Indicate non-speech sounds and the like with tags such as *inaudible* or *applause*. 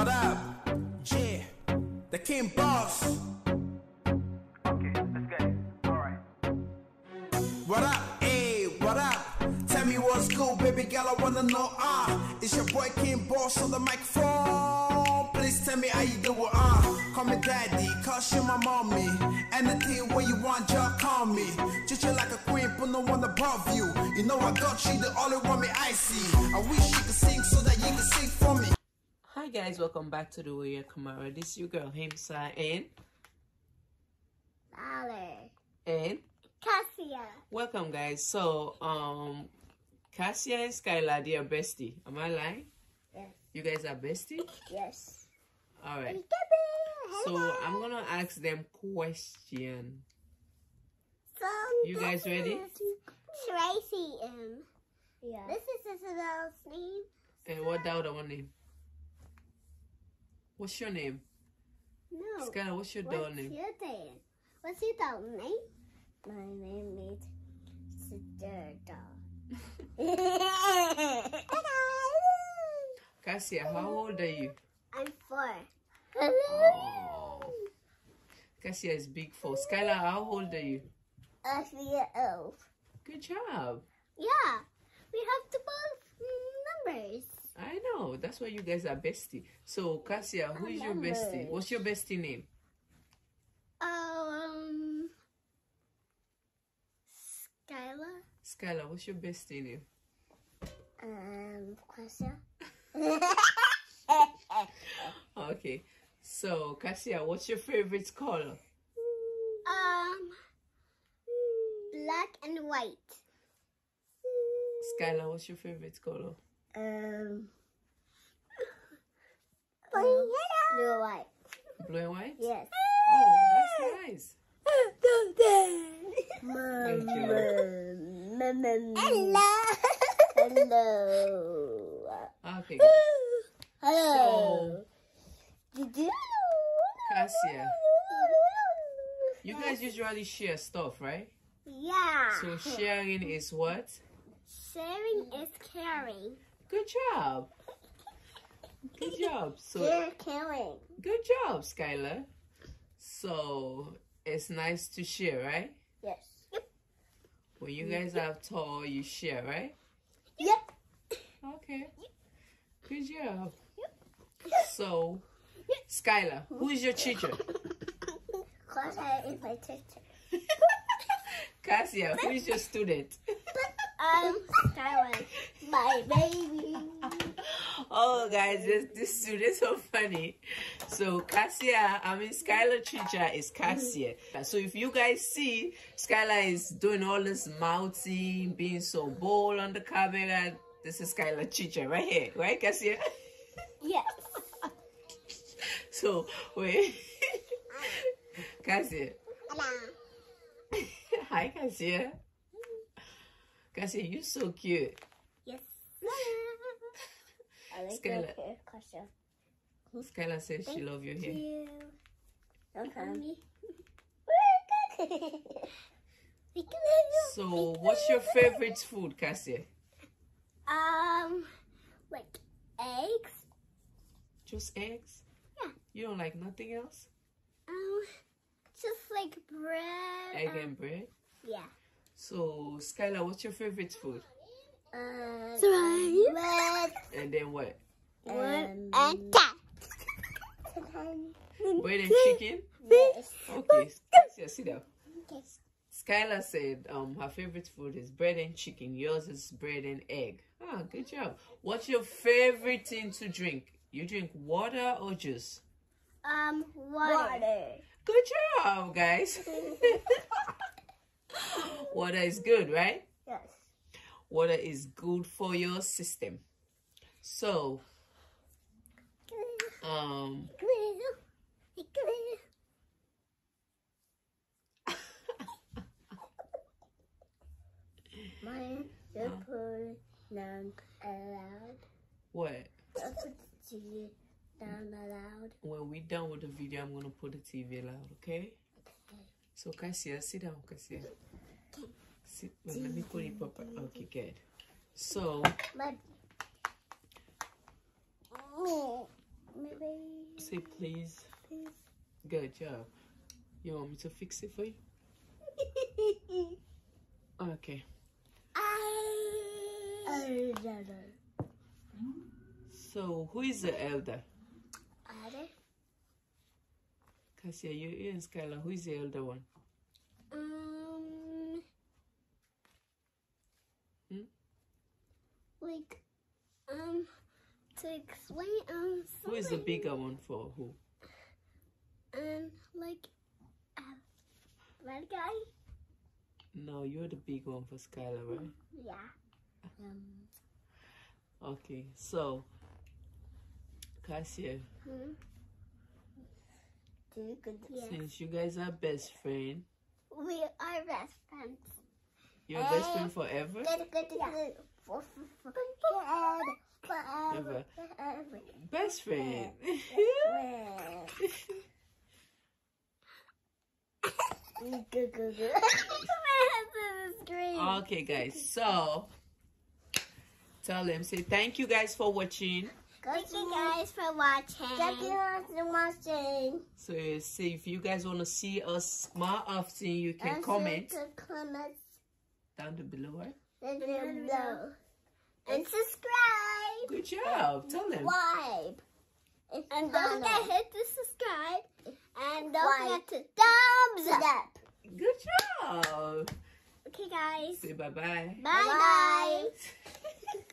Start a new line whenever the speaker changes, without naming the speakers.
what up? Yeah, the King Boss.
Okay, let's get it. Alright.
What up? Hey, what up? Tell me what's good, baby girl. I wanna know. Ah, it's your boy King Boss on the microphone. Please tell me how you do it. Ah, call me daddy, cause you my mommy. Anything where you want, just call me. Treat you like a queen, put no one above you. You know I got you, the only one me I see. I wish you could sing so that you can sing for me.
Hi guys, welcome back to the Royal Kamara. This is your girl Himsa and
Dollar.
and
Cassia.
welcome guys. So um Cassia and Skylar they are bestie. Am I lying?
Yes.
You guys are bestie?
Yes.
Alright. So I'm gonna ask them question. So you guys ready?
Tracy um Yeah. This is Isabel's name.
And what the other one name? What's your name?
No.
Skylar, what's your
What's
dog name?
your name? What's your dog name? My name is Sister *laughs*
Cassia, how old are you?
I'm four.
Oh. Cassia is big for Skylar, how old are you?
A year old.
Good job.
Yeah. We have the both numbers.
I. That's why you guys are bestie. So, Cassia, who is your bestie? What's your bestie name?
Um, Skylar.
Skylar, what's your bestie name?
Um, Cassia. *laughs*
Okay. So, Cassia, what's your favorite color?
Um, black and white.
Skylar, what's your favorite color?
Um, blue and white.
Blue and white?
Yes.
Oh, that's nice.
Mom.
Thank
Hello. Hello.
Okay. good.
Hello.
Cassia, you guys usually share stuff, right?
Yeah.
So, sharing is what?
Sharing is caring.
Good job. Good job. So,
You're caring.
good job, Skylar. So, it's nice to share, right?
Yes. Yep.
When you guys have toy, you share, right?
Yep.
Okay. Good job. So, Skylar, who is your teacher?
Claudia is my teacher. *laughs*
Cassia, who is your student?
Um, Skylar, my baby.
Oh, guys, this, this student is so funny. So, Cassia, I mean, Skylar teacher is Cassia. So, if you guys see, Skylar is doing all this mouthing, being so bold on the camera. This is Skylar teacher right here, right, Cassia?
Yes. *laughs*
So, wait. *laughs* Cassia.
Hello.
Hi, Cassia. Cassia, you're so cute.
Yes. I like
Skylar.
your hair, Cassia.
Skylar says she love your hair.
you. Okay. *laughs*
So, what's your favorite food, Cassie?
um, like eggs.
Just eggs?
Yeah.
You don't like nothing else?
Um, just like bread.
Egg
um,
and bread?
yeah.
So, Skylar, what's your favorite food?
Uh, bread.
And then what?
Um, and cat.
Bread and chicken?
Yes.
Okay, Cassia, sit down.
Okay.
Skylar said um her favorite food is bread and chicken. Yours is bread and egg. Ah, good job. What's your favorite thing to drink? You drink water or juice?
Um, water.
Good job, guys. *laughs* water is good, right?
Yes.
Water is good for your system. So, um,
Mine, the pool, down
what?
I put the TV down allowed.
When we're done with the video, I'm gonna put the TV loud, okay? So, Cassia, sit down, Cassia. Sit. Wait, let me put it proper. Okay, good. So,
But, me, maybe
Say please. Good job. You want me to fix it for you? Okay. So who is the elder? Cassia, you, you and Skylar, who is the elder one?
Um,
Hmm?
Like, um, to explain, um,
Who is the bigger one for who?
Um, like, uh, red guy?
No, you're the big one for Skylar, right?
Yeah. Um,
Okay, so Cassia,
hmm? Yes.
since you guys are best friend,
We are best friends.
you're best friend forever?
Forever.
Best friend. okay, guys, so tell them, say thank you guys for watching.
Thank you guys for watching. Thank you for watching.
So say if you guys want to see us more often, you can comment
comment
down below, right?
Below. And subscribe.
Good job. Tell them.
Subscribe. And don't forget to hit the subscribe. And don't forget to thumbs up.
Good job.
Okay, guys.
Say bye bye.
Bye bye.